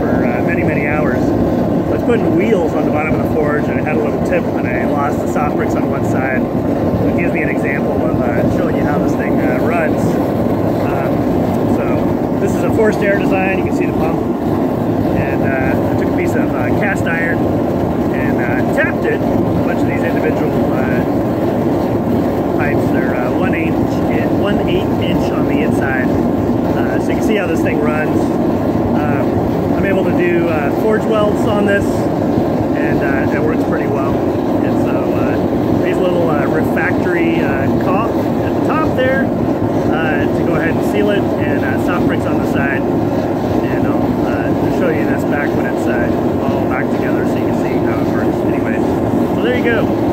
for uh, many, many hours. I was putting wheels on the bottom of the forge and it had a little tip and I lost the soft bricks on one side. So it gives me an example of uh, showing you how this thing uh, runs. Um, so this is a forced air design. You can see the pump. And uh, I took a piece of uh, cast iron and uh, tapped it. A bunch of these individual pipes. They're uh, one, inch, one eighth inch on the inside. so you can see how this thing runs. Able to do uh, forge welds on this, and uh, it works pretty well. And so uh, these little uh, refractory uh, caulk at the top there uh, to go ahead and seal it, and uh, soft bricks on the side. And I'll show you this back when it's all back together so you can see how it works. Anyway, so there you go.